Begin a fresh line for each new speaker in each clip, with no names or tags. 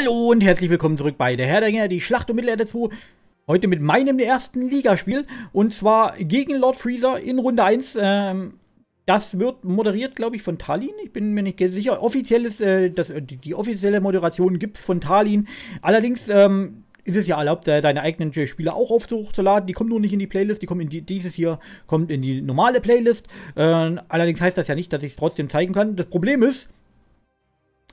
Hallo und herzlich willkommen zurück bei der Herr der Ringe, die Schlacht um Mittelerde 2. Heute mit meinem ersten Ligaspiel und zwar gegen Lord Freezer in Runde 1. Ähm, das wird moderiert, glaube ich, von Talin. Ich bin mir nicht sicher. Offizielles, äh, das, die, die, offizielle Moderation gibt es von Talin. Allerdings ähm, ist es ja erlaubt, äh, deine eigenen Spiele auch aufzuladen. Die kommen nur nicht in die Playlist, die kommen in die, dieses hier kommt in die normale Playlist. Äh, allerdings heißt das ja nicht, dass ich es trotzdem zeigen kann. Das Problem ist,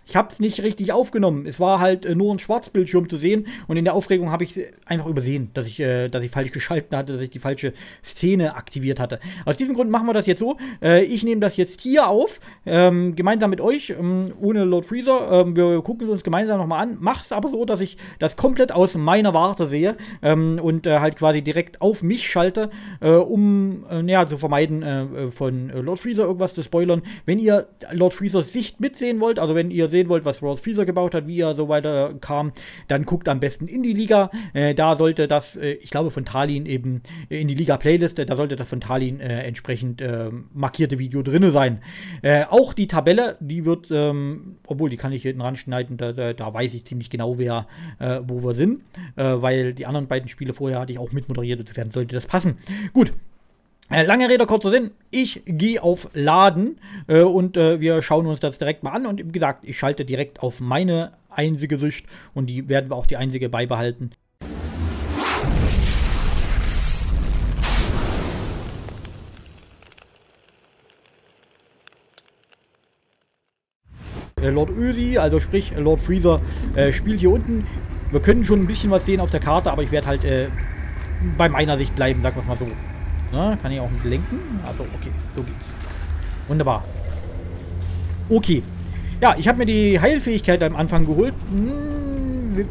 ich habe es nicht richtig aufgenommen. Es war halt äh, nur ein Schwarzbildschirm zu sehen und in der Aufregung habe ich einfach übersehen, dass ich, äh, dass ich falsch geschalten hatte, dass ich die falsche Szene aktiviert hatte. Aus diesem Grund machen wir das jetzt so. Äh, ich nehme das jetzt hier auf, ähm, gemeinsam mit euch, ähm, ohne Lord Freezer. Ähm, wir gucken es uns gemeinsam nochmal an. Mach's aber so, dass ich das komplett aus meiner Warte sehe ähm, und äh, halt quasi direkt auf mich schalte, äh, um äh, ja, zu vermeiden, von Lord Freezer irgendwas zu spoilern. Wenn ihr Lord Freezers Sicht mitsehen wollt, also wenn ihr sehen wollt, was Rose Freezer gebaut hat, wie er so weiter kam, dann guckt am besten in die Liga. Äh, da sollte das, äh, ich glaube, von Talin eben äh, in die Liga-Playlist, da sollte das von Talin äh, entsprechend äh, markierte Video drin sein. Äh, auch die Tabelle, die wird, ähm, obwohl die kann ich hinten ranschneiden, da, da, da, weiß ich ziemlich genau, wer, wo wir sind, weil die anderen beiden Spiele vorher hatte ich auch mitmoderiert, insofern sollte das passen. Gut, äh, lange Rede, kurzer Sinn. Ich gehe auf Laden äh, und äh, wir schauen uns das direkt mal an. Und wie gesagt, ich schalte direkt auf meine einzige Sicht und die werden wir auch die einzige beibehalten. Äh, Lord Ösi, also sprich Lord Freezer, äh, spielt hier unten. Wir können schon ein bisschen was sehen auf der Karte, aber ich werde halt äh, bei meiner Sicht bleiben, sagen wir mal so. Ne? Kann ich auch mit lenken? Also, okay, so geht's. Wunderbar. Okay. Ja, ich habe mir die Heilfähigkeit am Anfang geholt. Hm,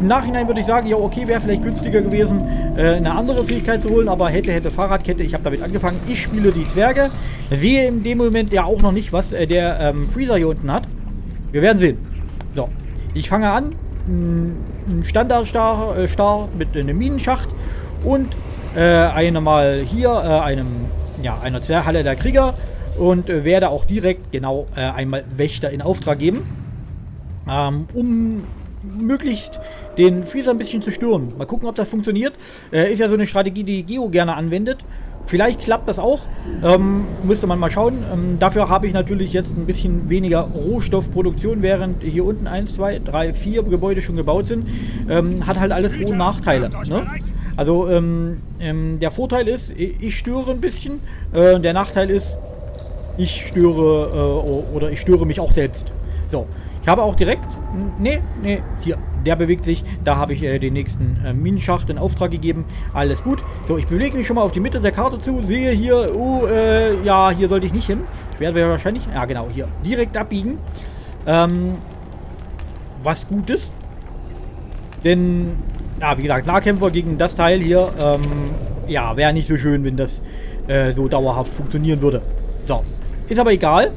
Im Nachhinein würde ich sagen, ja, okay, wäre vielleicht günstiger gewesen, äh, eine andere Fähigkeit zu holen, aber hätte, hätte Fahrradkette, ich habe damit angefangen. Ich spiele die Zwerge. Sehe in dem Moment ja auch noch nicht, was äh, der ähm, Freezer hier unten hat. Wir werden sehen. So, ich fange an. Ein Standardstart äh, mit einem Minenschacht und äh, einmal hier äh, einem, ja, einer Zwerghalle der Krieger und äh, werde auch direkt genau äh, einmal Wächter in Auftrag geben, ähm, um möglichst den Freezer ein bisschen zu stören. Mal gucken, ob das funktioniert. Äh, ist ja so eine Strategie, die Geo gerne anwendet. Vielleicht klappt das auch. Ähm, müsste man mal schauen. Ähm, dafür habe ich natürlich jetzt ein bisschen weniger Rohstoffproduktion, während hier unten 1, 2, 3, 4 Gebäude schon gebaut sind. Ähm, hat halt alles und Nachteile. Ne? Also ähm, ähm, der Vorteil ist, ich störe ein bisschen. Äh, der Nachteil ist, ich störe äh, oder ich störe mich auch selbst. So, ich habe auch direkt, nee, nee, hier, der bewegt sich. Da habe ich äh, den nächsten äh, Minenschacht in Auftrag gegeben. Alles gut. So, ich bewege mich schon mal auf die Mitte der Karte zu. Sehe hier, oh, äh, ja, hier sollte ich nicht hin. Ich werde wahrscheinlich, ja genau, hier direkt abbiegen. Ähm, was gut ist. Denn ja, wie gesagt, Nahkämpfer gegen das Teil hier, ähm, ja, wäre nicht so schön, wenn das äh, so dauerhaft funktionieren würde. So, ist aber egal.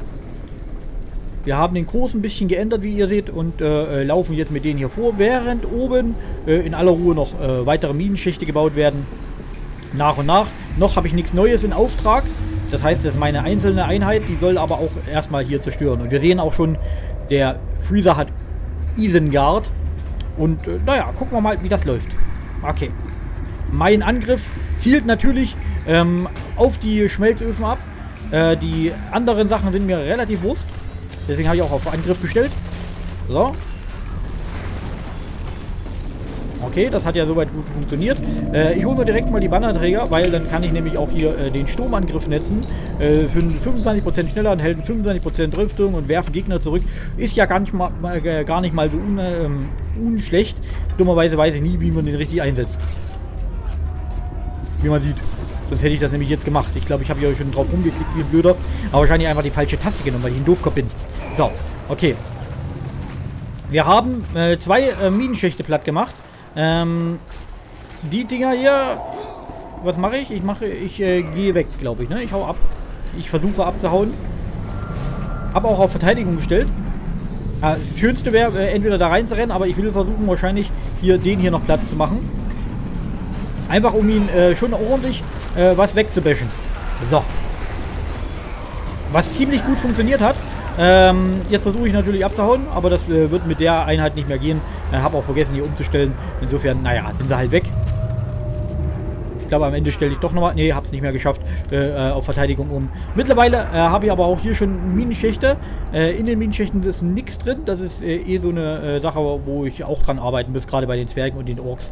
Wir haben den Kurs ein bisschen geändert, wie ihr seht, und äh, äh laufen jetzt mit denen hier vor, während oben äh, in aller Ruhe noch äh, weitere Minenschächte gebaut werden. Nach und nach. Noch habe ich nichts Neues in Auftrag. Das heißt, das ist meine einzelne Einheit, die soll aber auch erstmal hier zerstören. Und wir sehen auch schon, der Freezer hat Isengard. Und äh, naja, gucken wir mal, wie das läuft. Okay. Mein Angriff zielt natürlich ähm, auf die Schmelzöfen ab. Äh, die anderen Sachen sind mir relativ Wurst. Deswegen habe ich auch auf Angriff gestellt. So. Okay, das hat ja soweit gut funktioniert. Äh, ich hole mir direkt mal die Bannerträger, weil dann kann ich nämlich auch hier äh, den Sturmangriff netzen. Äh, für 25% schneller und hält 25% Driftung und werfen Gegner zurück. Ist ja gar nicht mal, äh, gar nicht mal so un, ähm, unschlecht. Dummerweise weiß ich nie, wie man den richtig einsetzt. Wie man sieht. Sonst hätte ich das nämlich jetzt gemacht. Ich glaube, ich habe hier schon drauf rumgeklickt wie ein Blöder. Aber wahrscheinlich einfach die falsche Taste genommen, weil ich ein Doofkopf bin. So, okay. Wir haben äh, zwei äh, Minenschächte platt gemacht. Ähm, die Dinger hier, was mache ich? Ich mache, ich äh, gehe weg, glaube ich, ne? Ich hau ab. Ich versuche abzuhauen. Habe auch auf Verteidigung gestellt. Das Schönste wäre, äh, entweder da rein zu rennen, aber ich will versuchen, wahrscheinlich hier den hier noch platt zu machen. Einfach um ihn äh, schon ordentlich äh, was wegzubäschen. So. Was ziemlich gut funktioniert hat, Ähm, jetzt versuche ich natürlich abzuhauen, aber das äh, wird mit der Einheit nicht mehr gehen. Äh, habe auch vergessen, hier umzustellen. Insofern, naja, sind sie halt weg. Ich glaube, am Ende stelle ich doch nochmal... Nee, habe es nicht mehr geschafft, äh, äh, auf Verteidigung um. Mittlerweile äh, habe ich aber auch hier schon Minenschächte. Äh, in den Minenschächten ist nichts drin. Das ist eh so eine Sache, wo ich auch dran arbeiten muss, gerade bei den Zwergen und den Orks,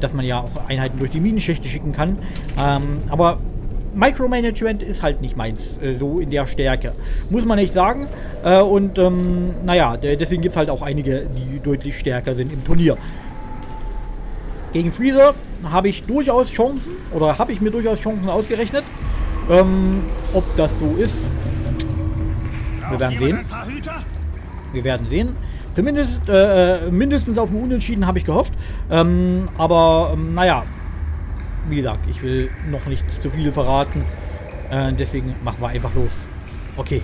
dass man ja auch Einheiten durch die Minenschächte schicken kann. Ähm, aber Micromanagement ist halt nicht meins, so in der Stärke. Muss man nicht sagen. und ähm, naja, deswegen gibt es halt auch einige, die deutlich stärker sind im Turnier. Gegen Freezer habe ich durchaus Chancen, oder habe ich mir durchaus Chancen ausgerechnet. Ähm, ob das so ist, wir werden sehen. Wir werden sehen. Zumindest äh, mindestens auf ein Unentschieden habe ich gehofft. Ähm, aber ähm, naja, wie gesagt, ich will noch nicht zu viel verraten. Äh, deswegen machen wir einfach los. Okay.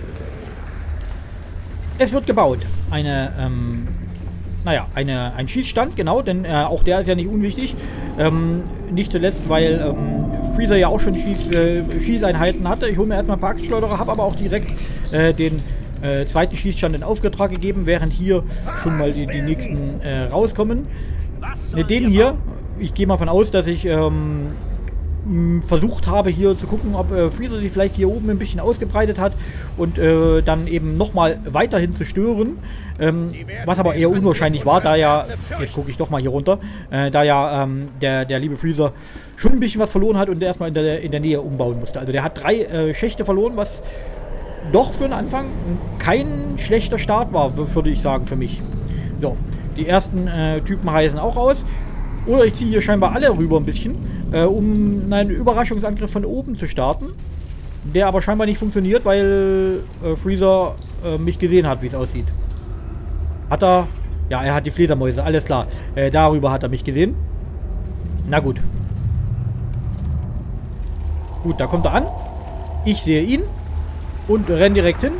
Es wird gebaut. Eine ähm, naja, eine, ein Schießstand, genau, denn äh, auch der ist ja nicht unwichtig. Ähm, nicht zuletzt, weil ähm, Freezer ja auch schon Schieß, äh, Schießeinheiten hatte. Ich hole mir erstmal ein paar Axtschleuderer, habe aber auch direkt äh, den äh, zweiten Schießstand in Auftrag gegeben, während hier schon mal die, die nächsten äh, rauskommen. Mit denen hier, ich gehe mal von aus, dass ich ähm, versucht habe hier zu gucken, ob äh, Freezer sich vielleicht hier oben ein bisschen ausgebreitet hat und äh, dann eben nochmal weiterhin zu stören. Ähm, was aber eher unwahrscheinlich war, da ja, jetzt gucke ich doch mal hier runter, äh, da ja ähm, der, der liebe Freezer schon ein bisschen was verloren hat und erstmal in der, in der Nähe umbauen musste. Also der hat drei äh, Schächte verloren, was doch für den Anfang kein schlechter Start war, würde ich sagen, für mich. So, die ersten äh, Typen heißen auch aus. Oder ich ziehe hier scheinbar alle rüber ein bisschen äh, um einen Überraschungsangriff von oben zu starten. Der aber scheinbar nicht funktioniert, weil äh, Freezer äh, mich gesehen hat, wie es aussieht. Hat er... Ja, er hat die Fledermäuse, alles klar. Äh, darüber hat er mich gesehen. Na gut. Gut, da kommt er an. Ich sehe ihn und renne direkt hin.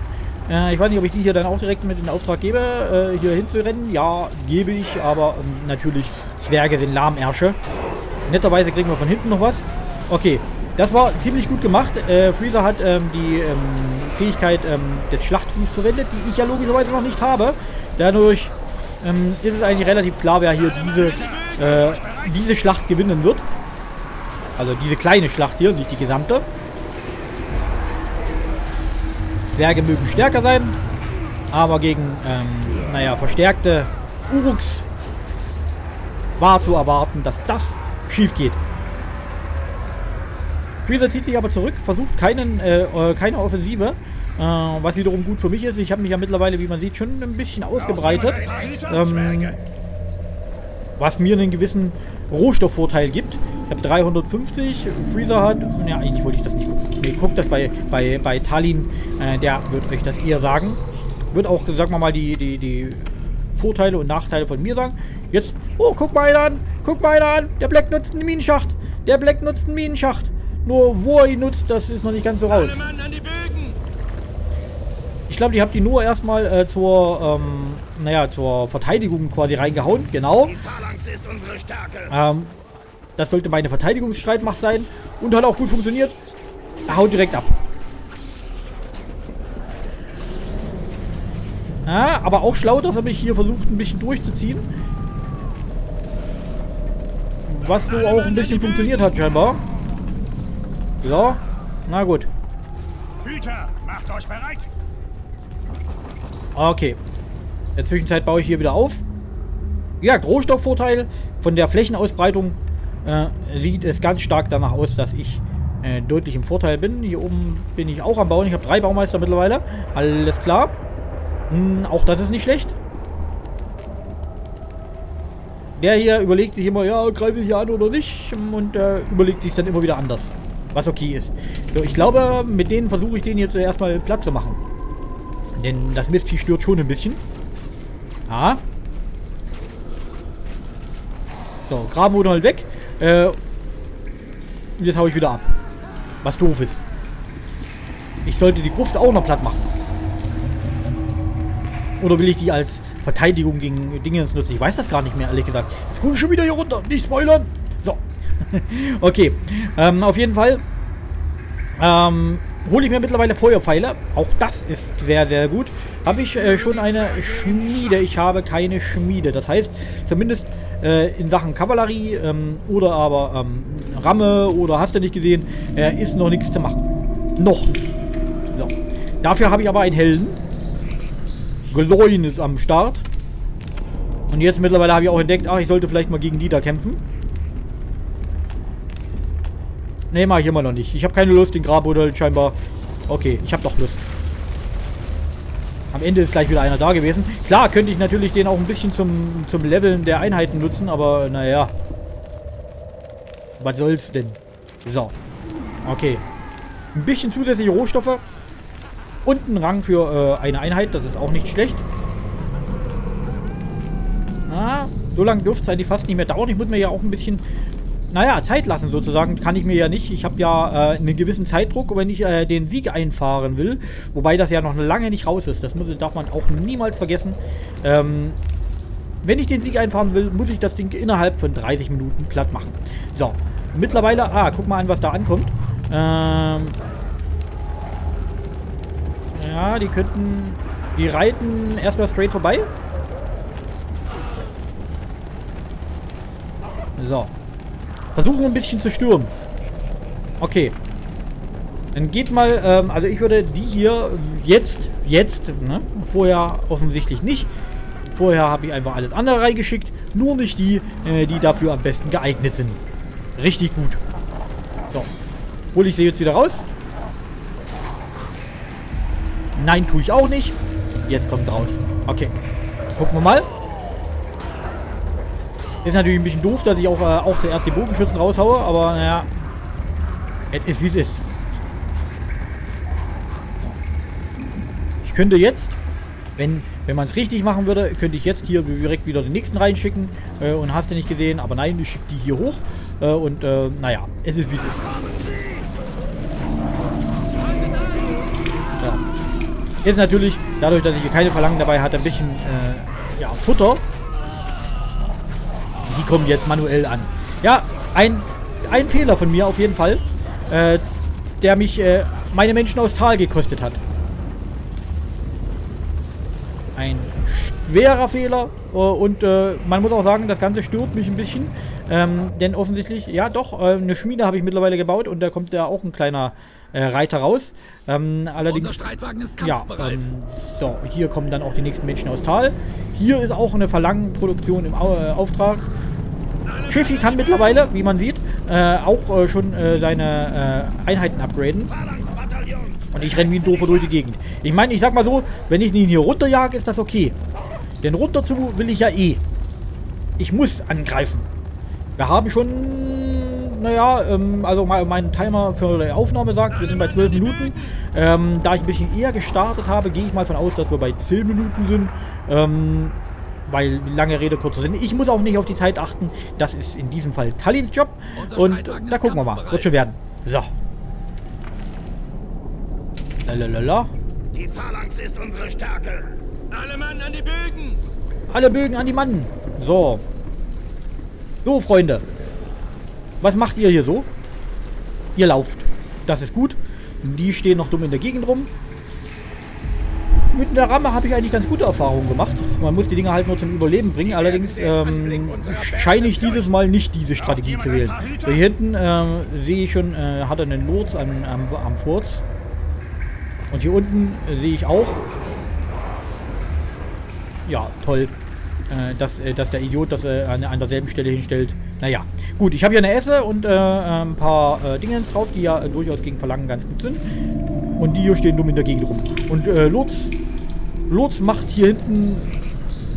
Äh, ich weiß nicht, ob ich die hier dann auch direkt mit in Auftrag gebe, äh, hier hinzurennen. Ja, gebe ich, aber ähm, natürlich Zwerge sind Lahmärsche. Netterweise kriegen wir von hinten noch was. Okay, das war ziemlich gut gemacht. Äh, Freezer hat ähm, die ähm, Fähigkeit ähm, des Schlachtviehs verwendet, die ich ja logischerweise noch nicht habe. Dadurch ähm, ist es eigentlich relativ klar, wer hier diese, äh, diese Schlacht gewinnen wird. Also diese kleine Schlacht hier, nicht die gesamte. Zwerge mögen stärker sein, aber gegen, ähm, naja, verstärkte Uruks war zu erwarten, dass das schief geht. Freezer zieht sich aber zurück, versucht keinen, äh, äh, keine Offensive. Äh, was wiederum gut für mich ist. Ich habe mich ja mittlerweile, wie man sieht, schon ein bisschen ausgebreitet. Ähm, was mir einen gewissen Rohstoffvorteil gibt. Ich habe 350, Freezer hat... Ja, eigentlich wollte ich das nicht gucken. Nee, guckt das bei, bei, bei Tallinn. Äh, der wird euch das eher sagen. Wird auch, sagen wir mal, die, die, die Vorteile und Nachteile von mir sagen. Jetzt, oh, guck mal an, guck mal an, der Black nutzt einen Minenschacht. Der Black nutzt einen Minenschacht. Nur wo er ihn nutzt, das ist noch nicht ganz so raus. Ich glaube, ich habe die nur erstmal äh, zur, ähm, naja, zur Verteidigung quasi reingehauen. Genau. Ähm, das sollte meine Verteidigungsstreitmacht sein. Und hat auch gut funktioniert. Er haut direkt ab. Ja, aber auch schlau, dass er mich hier versucht, ein bisschen durchzuziehen. Was so auch ein bisschen funktioniert hat, scheinbar. So, na gut. Hüter, macht euch bereit. Okay. In der Zwischenzeit baue ich hier wieder auf. Ja, Rohstoffvorteil. Von der Flächenausbreitung äh, sieht es ganz stark danach aus, dass ich äh, deutlich im Vorteil bin. Hier oben bin ich auch am Bauen. Ich habe drei Baumeister mittlerweile. Alles klar. Hm, auch das ist nicht schlecht. Der hier überlegt sich immer, ja, greife ich hier an oder nicht. Und äh, überlegt sich dann immer wieder anders. Was okay ist. So, ich glaube, mit denen versuche ich den jetzt erstmal platt zu machen. Denn das Mistvieh stört schon ein bisschen. Ah. So, Graben wurde halt weg. Äh, jetzt haue ich wieder ab. Was doof ist. Ich sollte die Gruft auch noch platt machen. Oder will ich die als Verteidigung gegen Dinge nutzen? Ich weiß das gar nicht mehr, ehrlich gesagt. Jetzt komme ich schon wieder hier runter. Nicht spoilern. So. okay. Ähm, auf jeden Fall ähm, hole ich mir mittlerweile Feuerpfeile. Auch das ist sehr, sehr gut. habe ich äh, schon eine Schmiede. Ich habe keine Schmiede. Das heißt, zumindest äh, in Sachen Kavallerie ähm, oder aber ähm, Ramme oder hast du nicht gesehen, äh, ist noch nichts zu machen. Noch nicht. So. Dafür habe ich aber einen Helden. Gloin ist am Start. Und jetzt mittlerweile habe ich auch entdeckt, ach, ich sollte vielleicht mal gegen die da kämpfen. Ne, mache ich immer noch nicht. Ich habe keine Lust, den Grabbuddel scheinbar. Okay, ich habe doch Lust. Am Ende ist gleich wieder einer da gewesen. Klar, könnte ich natürlich den auch ein bisschen zum, zum Leveln der Einheiten nutzen, aber naja. Was soll's denn? So. Okay. Ein bisschen zusätzliche Rohstoffe. Und ein Rang für äh, eine Einheit, das ist auch nicht schlecht. Ah, so lange dürfte es eigentlich fast nicht mehr dauern. Ich muss mir ja auch ein bisschen naja, Zeit lassen sozusagen kann ich mir ja nicht. Ich habe ja äh, einen gewissen Zeitdruck, wenn ich äh, den Sieg einfahren will. Wobei das ja noch lange nicht raus ist. Das muss, darf man auch niemals vergessen. Ähm, wenn ich den Sieg einfahren will, muss ich das Ding innerhalb von 30 Minuten platt machen. So, mittlerweile... Ah, guck mal an, was da ankommt. Ähm, ja, die könnten... Die reiten erstmal straight vorbei. So, Versuchen ein bisschen zu stürmen. Okay. Dann geht mal, ähm, also ich würde die hier jetzt, jetzt, ne? Vorher offensichtlich nicht. Vorher habe ich einfach alles andere reingeschickt. Nur nicht die, äh, die dafür am besten geeignet sind. Richtig gut. So. Hole ich sie jetzt wieder raus. Nein, tue ich auch nicht. Jetzt kommt raus. Okay. Gucken wir mal. Ist natürlich ein bisschen doof, dass ich auch, äh, auch zuerst die Bogenschützen raushaue, aber naja. Es ist wie es ist. Ich könnte jetzt, wenn, wenn man es richtig machen würde, könnte ich jetzt hier direkt wieder den nächsten reinschicken äh, und hast du nicht gesehen, aber nein, ich schicke die hier hoch äh, und äh, naja, es ist wie es ist. Jetzt natürlich, dadurch, dass ich hier keine Verlangen dabei hatte, ein bisschen äh, ja, Futter die kommen jetzt manuell an. Ja, ein, ein Fehler von mir auf jeden Fall, äh, der mich äh, meine Menschen aus Tal gekostet hat. Ein schwerer Fehler äh, und äh, man muss auch sagen, das Ganze stört mich ein bisschen, ähm, denn offensichtlich, ja doch, äh, eine Schmiede habe ich mittlerweile gebaut und da kommt ja auch ein kleiner äh, Reiter raus. Ähm, allerdings, Unser Streitwagen ist ja, ähm, so, hier kommen dann auch die nächsten Menschen aus Tal. Hier ist auch eine Verlangenproduktion im Au Auftrag. Schiffy kann mittlerweile, wie man sieht, äh, auch äh, schon äh, seine äh, Einheiten upgraden. Und ich renne wie ein Doofer durch die Gegend. Ich meine, ich sag mal so, wenn ich ihn hier runterjage, ist das okay. Denn runter zu will ich ja eh. Ich muss angreifen. Wir haben schon, naja, ähm, also mein Timer für die Aufnahme sagt, wir sind bei 12 Minuten. Ähm, da ich ein bisschen eher gestartet habe, gehe ich mal von aus, dass wir bei 10 Minuten sind. Ähm, weil lange Rede, kurzer Sinn. Ich muss auch nicht auf die Zeit achten. Das ist in diesem Fall Tallins Job. Und da gucken wir mal. Wird schon werden. So. Lalalala. Die Phalanx ist unsere Stärke. Alle Mann an die Bögen. Alle Bögen an die Mann. So. So, Freunde. Was macht ihr hier so? Ihr lauft. Das ist gut. Die stehen noch dumm in der Gegend rum mit der Ramme habe ich eigentlich ganz gute Erfahrungen gemacht. Man muss die Dinge halt nur zum Überleben bringen. Allerdings ähm, scheine ich dieses Mal nicht diese Strategie zu wählen. So, hier hinten äh, sehe ich schon, äh, hat er einen Lotz am, am, am Furz. Und hier unten äh, sehe ich auch. Ja, toll. Äh, dass, äh, dass der Idiot das äh, an, an derselben Stelle hinstellt. Naja, gut, ich habe hier eine Esse und ein paar Dinge drauf, die ja durchaus gegen Verlangen ganz gut sind. Und die hier stehen dumm in der Gegend rum. Und äh, Lutz Lutz macht hier hinten...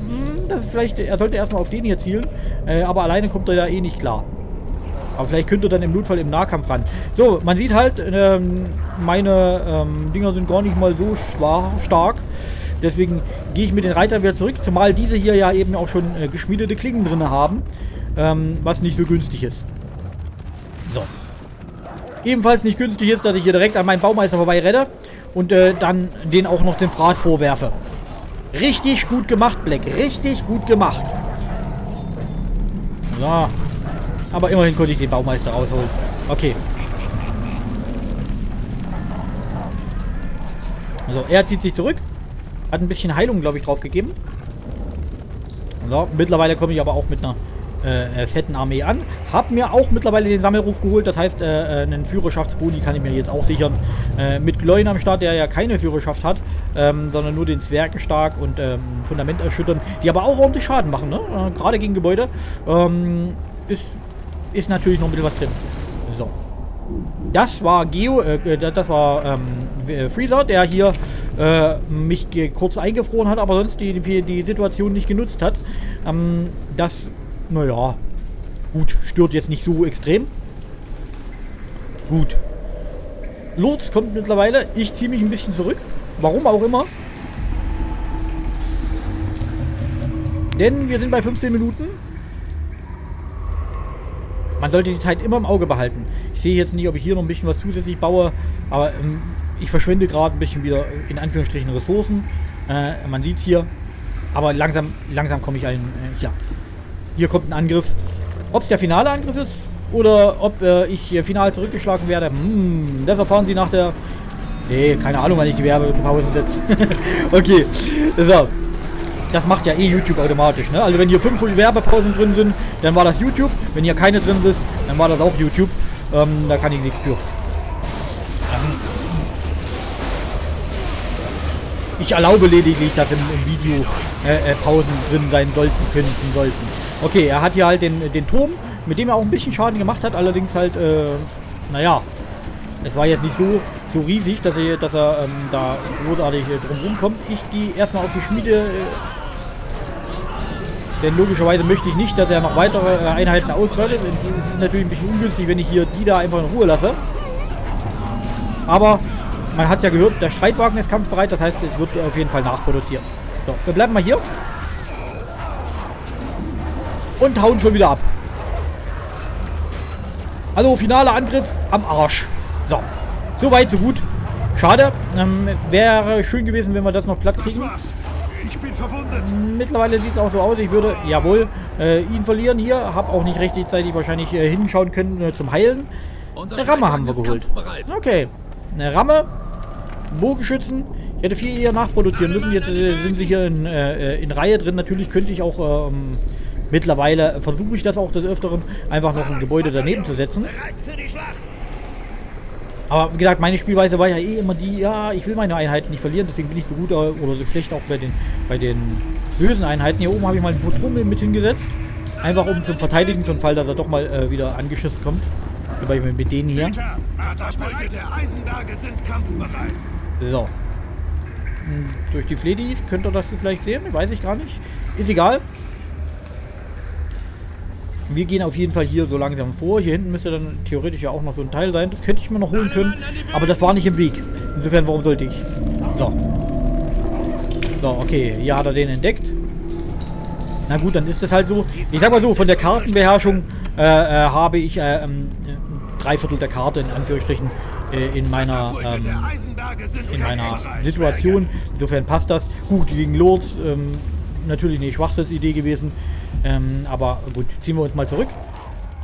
Hm, das ist vielleicht... Er sollte erstmal auf den hier zielen. Äh, aber alleine kommt er ja eh nicht klar. Aber vielleicht könnte er dann im Notfall im Nahkampf ran. So, man sieht halt, ähm, meine ähm, Dinger sind gar nicht mal so stark. Deswegen gehe ich mit den Reitern wieder zurück. Zumal diese hier ja eben auch schon äh, geschmiedete Klingen drin haben. Ähm, was nicht so günstig ist. So. Ebenfalls nicht günstig ist, dass ich hier direkt an meinen Baumeister vorbei renne und äh, dann den auch noch den Fraß vorwerfe. Richtig gut gemacht, Black. Richtig gut gemacht. So. Aber immerhin konnte ich den Baumeister rausholen. Okay. So, er zieht sich zurück. Hat ein bisschen Heilung, glaube ich, drauf gegeben. So, mittlerweile komme ich aber auch mit einer äh, äh, fetten Armee an. Hab mir auch mittlerweile den Sammelruf geholt. Das heißt, äh, äh, einen Führerschaftsboni kann ich mir jetzt auch sichern. Äh, mit Gloin am Start, der ja keine Führerschaft hat, ähm, sondern nur den Zwergen stark und ähm, Fundament erschüttern, die aber auch ordentlich Schaden machen, ne? Äh, gerade gegen Gebäude. Ähm, ist, ist natürlich noch ein bisschen was drin. Das war Geo, äh, das war ähm, Freezer, der hier äh, mich kurz eingefroren hat, aber sonst die, die, die Situation nicht genutzt hat. Ähm, das naja, gut, stört jetzt nicht so extrem. Gut. Lourdes kommt mittlerweile. Ich ziehe mich ein bisschen zurück. Warum auch immer. Denn wir sind bei 15 Minuten. Man sollte die Zeit immer im Auge behalten. Ich sehe jetzt nicht, ob ich hier noch ein bisschen was zusätzlich baue, aber ähm, ich verschwende gerade ein bisschen wieder in Anführungsstrichen Ressourcen. Äh, man sieht hier. Aber langsam, langsam komme ich allen, äh, ja, hier kommt ein Angriff. Ob es der finale Angriff ist oder ob äh, ich final zurückgeschlagen werde, hm, das erfahren Sie nach der... Nee, keine Ahnung, wann ich die Werbepause setze. okay, so. Das macht ja eh YouTube automatisch, ne? Also wenn hier fünf Werbepausen drin sind, dann war das YouTube. Wenn hier keine drin ist, dann war das auch YouTube. Ähm, da kann ich nichts für. Ich erlaube lediglich, dass im, im Video äh, äh, Pausen drin sein sollten, könnten, sollten. Okay, er hat hier halt den, den Turm, mit dem er auch ein bisschen Schaden gemacht hat. Allerdings halt, äh, naja, es war jetzt nicht so, so riesig, dass er, dass er ähm, da großartig äh, drum kommt. Ich gehe erstmal auf die Schmiede. Denn logischerweise möchte ich nicht, dass er noch weitere äh, Einheiten ausbreitet. Es ist natürlich ein bisschen ungünstig, wenn ich hier die da einfach in Ruhe lasse. Aber man hat es ja gehört, der Streitwagen ist kampfbereit, das heißt, es wird auf jeden Fall nachproduziert. So, wir bleiben mal hier. Und hauen schon wieder ab. Also, finaler Angriff am Arsch. So, so weit, so gut. Schade. Ähm, Wäre schön gewesen, wenn wir das noch platt kriegen. Mittlerweile sieht es auch so aus, ich würde, jawohl, äh, ihn verlieren hier. Hab auch nicht rechtzeitig wahrscheinlich äh, hinschauen können äh, zum Heilen. Eine Ramme haben wir geholt. Okay, eine Ramme Bogenschützen. Ich hätte viel eher nachproduzieren müssen. Jetzt äh, sind sie hier in, äh, in Reihe drin. Natürlich könnte ich auch ähm, mittlerweile, versuche ich das auch des Öfteren, einfach noch ein Gebäude daneben zu setzen. Aber wie gesagt, meine Spielweise war ja eh immer die, ja, ich will meine Einheiten nicht verlieren, deswegen bin ich so gut oder so schlecht auch bei den, bei den bösen Einheiten. Hier oben habe ich mal einen Butrum mit hingesetzt. Einfach um zum Verteidigen, zum Fall, dass er doch mal äh, wieder angeschissen kommt. Mit, mit denen hier. So. Hm, durch die Fledis könnt ihr das vielleicht sehen, weiß ich gar nicht. Ist egal. Wir gehen auf jeden Fall hier so langsam vor. Hier hinten müsste dann theoretisch ja auch noch so ein Teil sein. Das könnte ich mir noch holen können. Aber das war nicht im Weg. Insofern, warum sollte ich? So. So, okay. Hier hat er den entdeckt. Na gut, dann ist das halt so. Ich sag mal so, von der Kartenbeherrschung äh, äh, habe ich äh, ähm, drei Viertel der Karte in Anführungsstrichen äh, in meiner ähm, in meiner Situation. Insofern passt das. Gut, gegen Lourdes ähm, natürlich eine Schwachsinnsidee gewesen. Ähm, aber gut, ziehen wir uns mal zurück.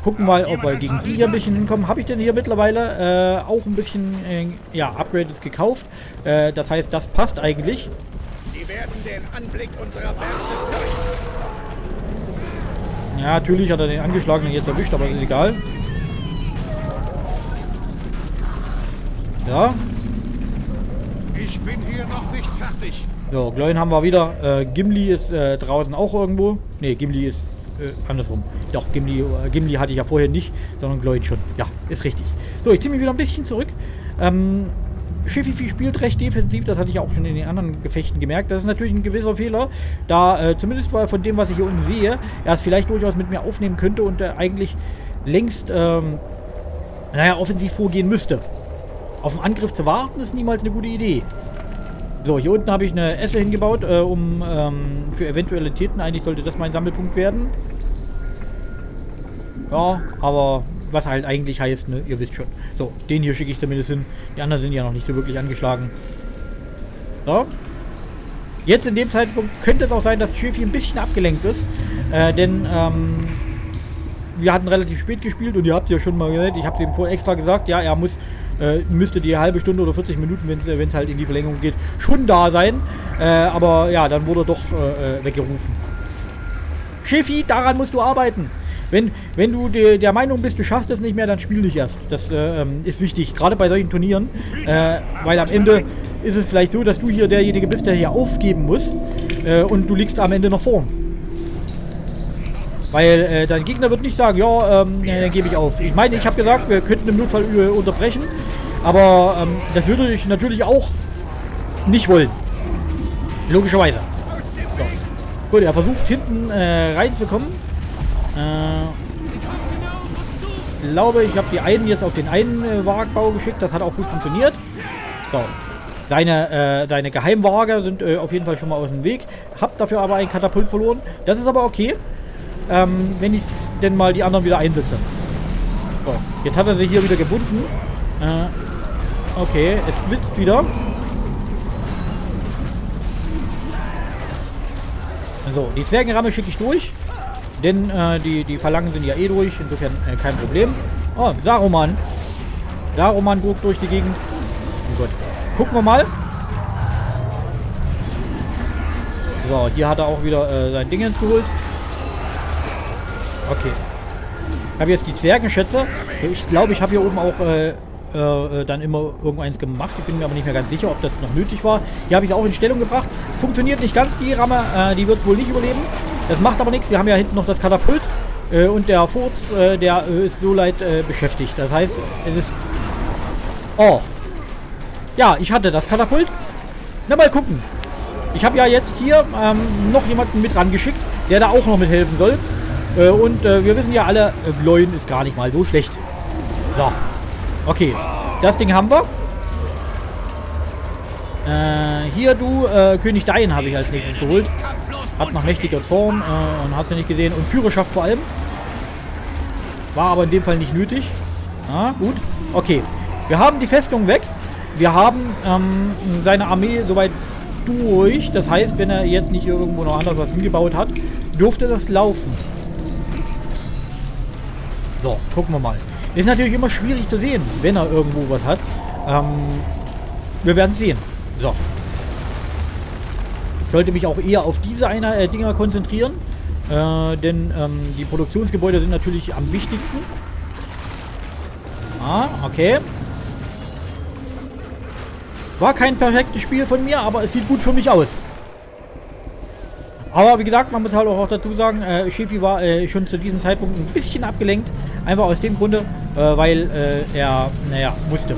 Gucken mal, ob wir gegen die hier ein bisschen hinkommen. Habe ich denn hier mittlerweile äh, auch ein bisschen äh, ja, Upgrades gekauft. Äh, das heißt, das passt eigentlich. Die werden den Anblick unserer Berge Ja, natürlich hat er den angeschlagenen jetzt erwischt, aber ist egal. Ja. Ich bin hier noch nicht fertig. So, Gloin haben wir wieder. Äh, Gimli ist äh, draußen auch irgendwo. Ne, Gimli ist äh, andersrum. Doch, Gimli, äh, Gimli hatte ich ja vorher nicht, sondern Gloin schon. Ja, ist richtig. So, ich ziehe mich wieder ein bisschen zurück. Ähm, Schiffifi spielt recht defensiv, das hatte ich auch schon in den anderen Gefechten gemerkt. Das ist natürlich ein gewisser Fehler, da äh, zumindest von dem, was ich hier unten sehe, er es vielleicht durchaus mit mir aufnehmen könnte und äh, eigentlich längst, ähm, naja, offensiv vorgehen müsste. Auf den Angriff zu warten ist niemals eine gute Idee. So, hier unten habe ich eine Esse hingebaut, äh, um ähm, für Eventualitäten. Eigentlich sollte das mein Sammelpunkt werden. Ja, aber was halt eigentlich heißt, ne, ihr wisst schon. So, den hier schicke ich zumindest hin. Die anderen sind ja noch nicht so wirklich angeschlagen. So. Jetzt in dem Zeitpunkt könnte es auch sein, dass Schäfi ein bisschen abgelenkt ist. Äh, denn ähm, wir hatten relativ spät gespielt und ihr habt ja schon mal gehört, ich habe ihm vorher extra gesagt, ja, er muss äh, müsste die halbe Stunde oder 40 Minuten, wenn es halt in die Verlängerung geht, schon da sein. Äh, aber ja, dann wurde er doch äh, äh, weggerufen. Schiffi, daran musst du arbeiten. Wenn, wenn du de, der Meinung bist, du schaffst es nicht mehr, dann spiel dich erst. Das äh, ähm, ist wichtig, gerade bei solchen Turnieren. Äh, weil am Ende ist es vielleicht so, dass du hier derjenige bist, der hier aufgeben muss. Und du liegst am Ende noch vor. Weil äh, dein Gegner wird nicht sagen, ja, ähm, dann gebe ich auf. Ich meine, ich habe gesagt, wir könnten im Notfall unterbrechen. Aber ähm, das würde ich natürlich auch nicht wollen. Logischerweise. So. Gut, er versucht hinten äh, reinzukommen. Äh, glaube, ich habe die einen jetzt auf den einen äh, Wagbau geschickt. Das hat auch gut funktioniert. So. Deine, äh, deine Geheimwaage sind äh, auf jeden Fall schon mal aus dem Weg. Hab dafür aber ein Katapult verloren. Das ist aber okay. Ähm, wenn ich denn mal die anderen wieder einsetze. So. Jetzt hat er sich hier wieder gebunden. Äh, okay, es blitzt wieder. So, die Zwergenramme schicke ich durch. Denn äh, die, die Verlangen sind ja eh durch, insofern äh, kein Problem. Oh, Saruman. Saruman guckt durch die Gegend. Oh Gott. Gucken wir mal. So, hier hat er auch wieder äh, sein Ding geholt. Okay. Ich habe jetzt die Zwergenschätze. Ich glaube, ich habe hier oben auch äh, äh, dann immer irgendeins gemacht. Ich bin mir aber nicht mehr ganz sicher, ob das noch nötig war. Hier habe ich es auch in Stellung gebracht. Funktioniert nicht ganz, die Ramme. Äh, die wird es wohl nicht überleben. Das macht aber nichts. Wir haben ja hinten noch das Katapult. Äh, und der Furz, äh, der ist so leid beschäftigt. Das heißt, es ist... Oh. Ja, ich hatte das Katapult. Na, mal gucken. Ich habe ja jetzt hier ähm, noch jemanden mit rangeschickt, der da auch noch mithelfen soll. Und wir wissen ja alle, Gloin ist gar nicht mal so schlecht. So. Okay. Das Ding haben wir. hier du, König Dein habe ich als nächstes geholt. Hat noch mächtiger Form äh, und hast du nicht gesehen. Und Führerschaft vor allem. War aber in dem Fall nicht nötig. Ah, gut. Okay. Wir haben die Festung weg. Wir haben ähm, seine Armee soweit durch. Das heißt, wenn er jetzt nicht irgendwo noch anders was hingebaut hat, dürfte das laufen. So, gucken wir mal. Ist natürlich immer schwierig zu sehen, wenn er irgendwo was hat. Ähm, wir werden sehen. So sollte mich auch eher auf diese einer, äh, Dinger konzentrieren. Äh, denn ähm, die Produktionsgebäude sind natürlich am wichtigsten. Ah, okay. War kein perfektes Spiel von mir, aber es sieht gut für mich aus. Aber wie gesagt, man muss halt auch dazu sagen, äh, Schäfi war äh, schon zu diesem Zeitpunkt ein bisschen abgelenkt. Einfach aus dem Grunde, äh, weil äh, er, naja, musste.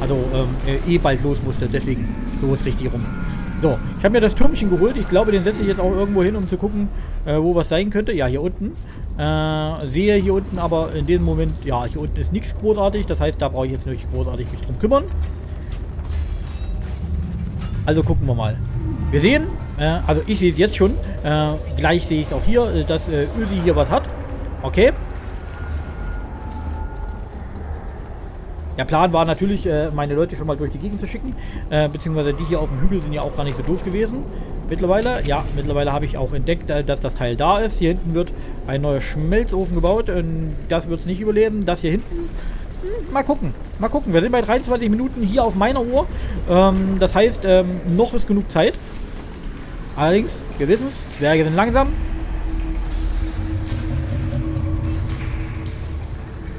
Also ähm, eh bald los musste, deswegen so ist richtig rum. So, ich habe mir das Türmchen geholt. Ich glaube, den setze ich jetzt auch irgendwo hin, um zu gucken, äh, wo was sein könnte. Ja, hier unten. Äh, sehe hier unten aber in diesem Moment, ja, hier unten ist nichts großartig. Das heißt, da brauche ich jetzt nicht großartig mich drum kümmern. Also gucken wir mal. Wir sehen, äh, also ich sehe es jetzt schon. Äh, gleich sehe ich es auch hier, äh, dass äh, Ösi hier was hat. Okay. Der Plan war natürlich, äh, meine Leute schon mal durch die Gegend zu schicken. Äh, beziehungsweise die hier auf dem Hügel sind ja auch gar nicht so doof gewesen. Mittlerweile, ja, mittlerweile habe ich auch entdeckt, äh, dass das Teil da ist. Hier hinten wird ein neuer Schmelzofen gebaut. Das wird es nicht überleben. Das hier hinten, mal gucken. Mal gucken. Wir sind bei 23 Minuten hier auf meiner Uhr. Ähm, das heißt, ähm, noch ist genug Zeit. Allerdings, wir wissen es, Zwerge sind langsam.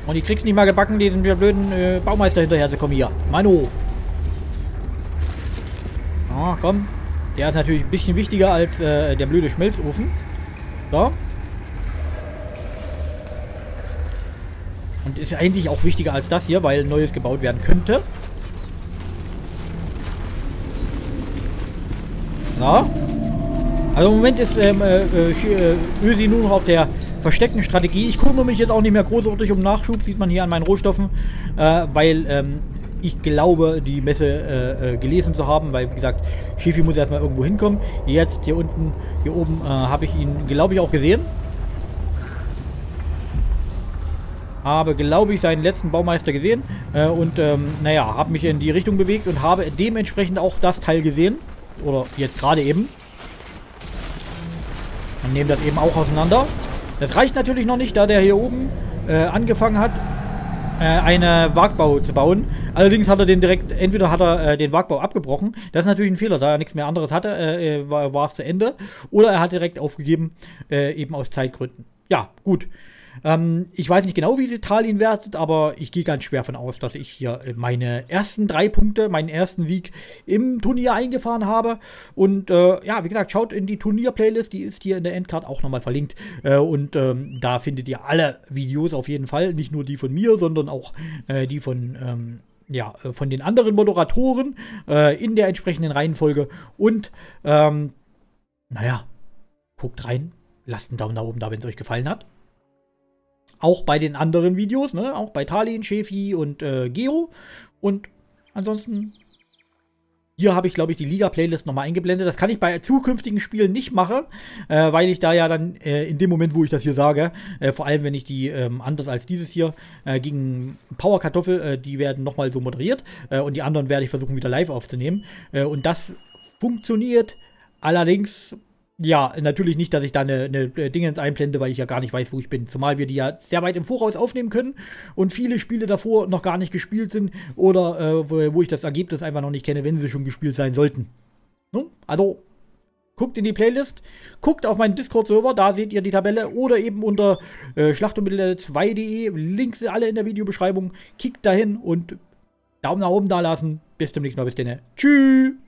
Und ich krieg's nicht mal gebacken, diesen blöden äh, Baumeister hinterher zu kommen hier. Mano. Ah, komm. Der ist natürlich ein bisschen wichtiger als äh, der blöde Schmelzofen. So. Und ist eigentlich auch wichtiger als das hier, weil Neues gebaut werden könnte. So. Also im Moment ist ähm, äh, äh, Ösi nur noch auf der versteckten Strategie. Ich kümmere mich jetzt auch nicht mehr großartig um Nachschub, sieht man hier an meinen Rohstoffen, äh, weil ähm, ich glaube, die Messe äh, äh, gelesen zu haben, weil, wie gesagt, Schiffi muss erstmal irgendwo hinkommen. Jetzt hier unten, hier oben äh, habe ich ihn, glaube ich, auch gesehen. Habe, glaube ich, seinen letzten Baumeister gesehen äh, und, ähm, naja, habe mich in die Richtung bewegt und habe dementsprechend auch das Teil gesehen. Oder jetzt gerade eben. Und nehme das eben auch auseinander. Das reicht natürlich noch nicht, da der hier oben äh, angefangen hat, äh, eine Wagbau zu bauen. Allerdings hat er den direkt, entweder hat er äh, den Wagbau abgebrochen, das ist natürlich ein Fehler, da er nichts mehr anderes hatte, äh, äh war es zu Ende. Oder er hat direkt aufgegeben, äh, eben aus Zeitgründen. Ja, gut. Ähm, ich weiß nicht genau, wie Italien wertet, aber ich gehe ganz schwer von aus, dass ich hier meine ersten drei Punkte, meinen ersten Sieg im Turnier eingefahren habe. Und äh, ja, wie gesagt, schaut in die Turnier-Playlist, die ist hier in der Endcard auch nochmal verlinkt. Äh, und ähm, da findet ihr alle Videos auf jeden Fall, nicht nur die von mir, sondern auch äh, die von ähm, ja, äh, von den anderen Moderatoren äh, in der entsprechenden Reihenfolge. Und, ähm, naja, guckt rein, lasst einen Daumen nach oben da, wenn es euch gefallen hat. Auch bei den anderen Videos, ne? Auch bei Talin, Shefi und äh, Geo. Und ansonsten, hier habe ich, glaube ich, die Liga-Playlist nochmal eingeblendet. Das kann ich bei zukünftigen Spielen nicht machen, äh, weil ich da ja dann äh, in dem Moment, wo ich das hier sage, äh, vor allem wenn ich die ähm, anders als dieses hier äh, gegen Power Kartoffel, äh, die werden nochmal so moderiert und die anderen werde ich versuchen wieder live aufzunehmen. und das funktioniert allerdings ja, natürlich nicht, dass ich da eine, eine Dingens einblende, weil ich ja gar nicht weiß, wo ich bin. Zumal wir die ja sehr weit im Voraus aufnehmen können und viele Spiele davor noch gar nicht gespielt sind oder äh, wo, wo, ich das Ergebnis einfach noch nicht kenne, wenn sie schon gespielt sein sollten. No? Also, guckt in die Playlist, guckt auf meinen Discord-Server, da seht ihr die Tabelle oder eben unter äh, schlachtummittel2.de. Links sind alle in der Videobeschreibung. Kickt dahin und Daumen nach oben da lassen. Bis zum nächsten Mal. Bis dann. Tschüss.